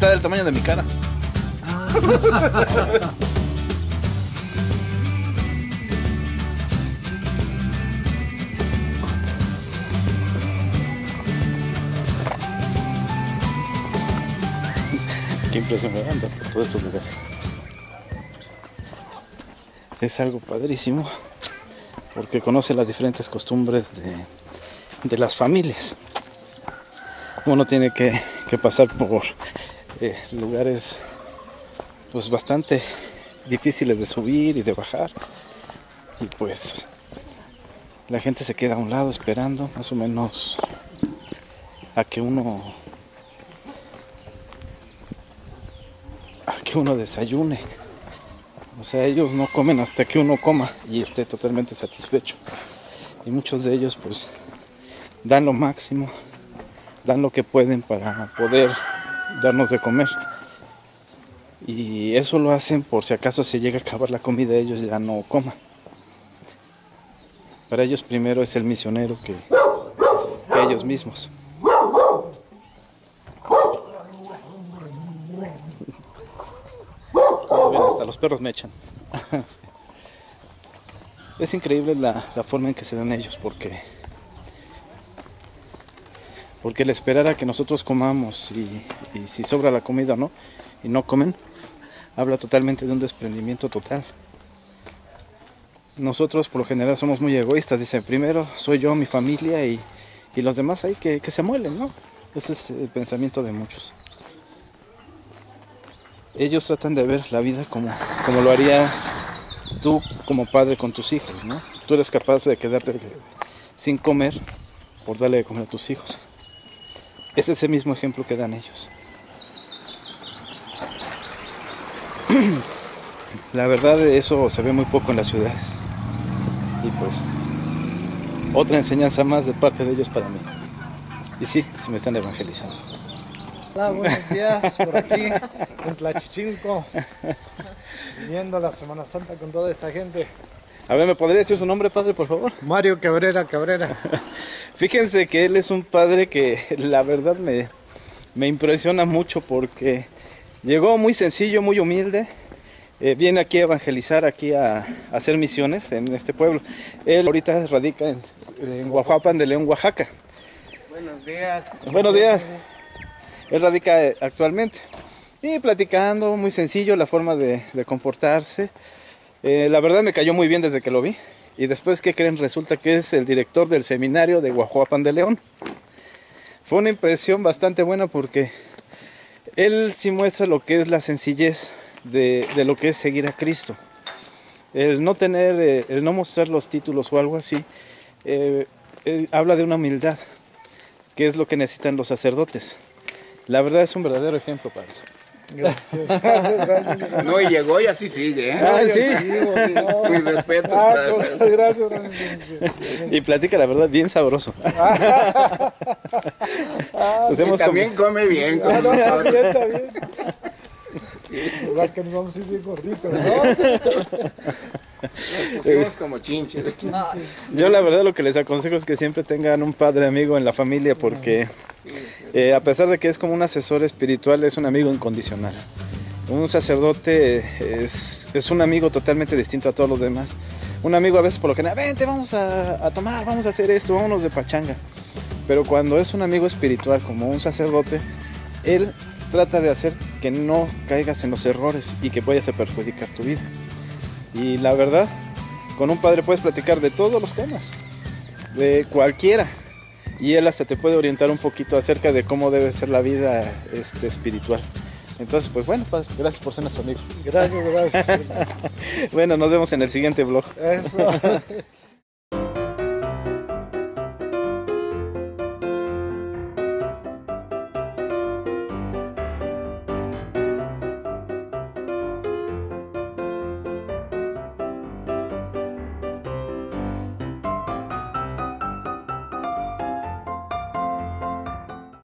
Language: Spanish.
está del tamaño de mi cara. Qué impresión me dan por todos estos lugares. Es algo padrísimo porque conoce las diferentes costumbres de, las familias. Uno tiene que pasar por eh, lugares pues bastante difíciles de subir y de bajar. Y pues la gente se queda a un lado esperando más o menos a que uno a que uno desayune. O sea ellos no comen hasta que uno coma y esté totalmente satisfecho. Y muchos de ellos pues dan lo máximo dan lo que pueden para poder darnos de comer y eso lo hacen por si acaso se llega a acabar la comida ellos ya no coman para ellos primero es el misionero que, ellos mismos. Hasta los perros me echan. Es increíble la, la, forma en que se dan ellos porque porque el esperar a que nosotros comamos y, si sobra la comida no y no comen habla totalmente de un desprendimiento total nosotros por lo general somos muy egoístas. Dicen, primero soy yo, mi familia y, los demás que, que, se muelen, ¿no? Ese es el pensamiento de muchos. Ellos tratan de ver la vida como, como lo harías tú como padre con tus hijos, ¿no? Tú eres capaz de quedarte sin comer por darle de comer a tus hijos. Es ese mismo ejemplo que dan ellos. La verdad eso se ve muy poco en las ciudades. Y pues otra enseñanza más de parte de ellos para mí. Y sí, se me están evangelizando. Hola, buenos días por aquí en Tlachichinco, viviendo la Semana Santa con toda esta gente. A ver, ¿me podría decir su nombre, padre, por favor? Mario Cabrera Cabrera. Fíjense que él es un padre que la verdad me, me impresiona mucho porque llegó muy sencillo, muy humilde, eh, viene aquí a evangelizar, aquí a, a, hacer misiones en este pueblo. Él ahorita radica en, en Guajuapan de León, Oaxaca. Buenos días. Buenos días. Él radica eh, actualmente. Y platicando, muy sencillo la forma de, de comportarse. Eh, la verdad me cayó muy bien desde que lo vi. Y después, ¿qué creen? Resulta que es el director del seminario de Guajuapan de León. Fue una impresión bastante buena porque él sí muestra lo que es la sencillez de, lo que es seguir a Cristo. El no tener, eh, el no mostrar los títulos o algo así, eh, habla de una humildad, que es lo que necesitan los sacerdotes. La verdad es un verdadero ejemplo, padre. Gracias, gracias, gracias. No, y llegó y así sigue. ¿eh? Ah, sí. no. Mis respetos. Ah, pues, gracias, gracias. Y platica la verdad bien sabroso. Ah, Nos Y hemos también come bien con ah, no, está nosotros. bien, está bien. Igual que nos vamos a ir bien gorditos, ¿no? Nos pusimos como chinches. Yo la verdad lo que les aconsejo es que siempre tengan un padre amigo en la familia porque eh, a pesar de que es como un asesor espiritual es un amigo incondicional. Un sacerdote es, es un amigo totalmente distinto a todos los demás. Un amigo a veces por lo general, vente, vamos a, a tomar, vamos a hacer esto, vámonos de pachanga. Pero cuando es un amigo espiritual como un sacerdote, él trata de hacer que no caigas en los errores y que vayas a perjudicar tu vida. Y la verdad, con un padre puedes platicar de todos los temas, de cualquiera. Y él hasta te puede orientar un poquito acerca de cómo debe ser la vida este, espiritual. Entonces, pues bueno, padre, gracias por ser nuestro amigo. Gracias, gracias. Bueno, nos vemos en el siguiente vlog. Eso.